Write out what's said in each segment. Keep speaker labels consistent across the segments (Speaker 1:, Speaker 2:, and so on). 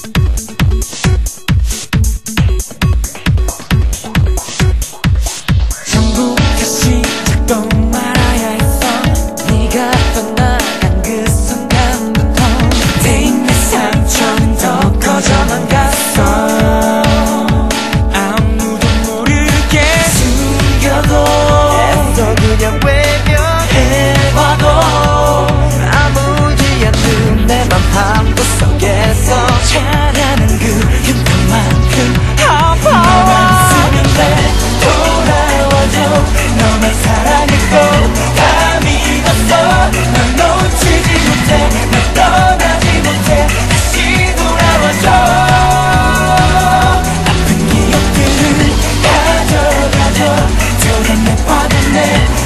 Speaker 1: 속 Yeah.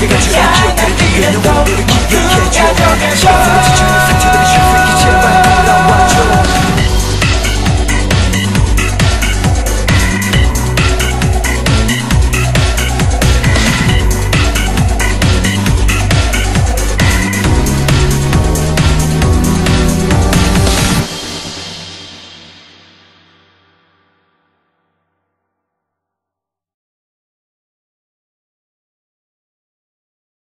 Speaker 1: Get your you.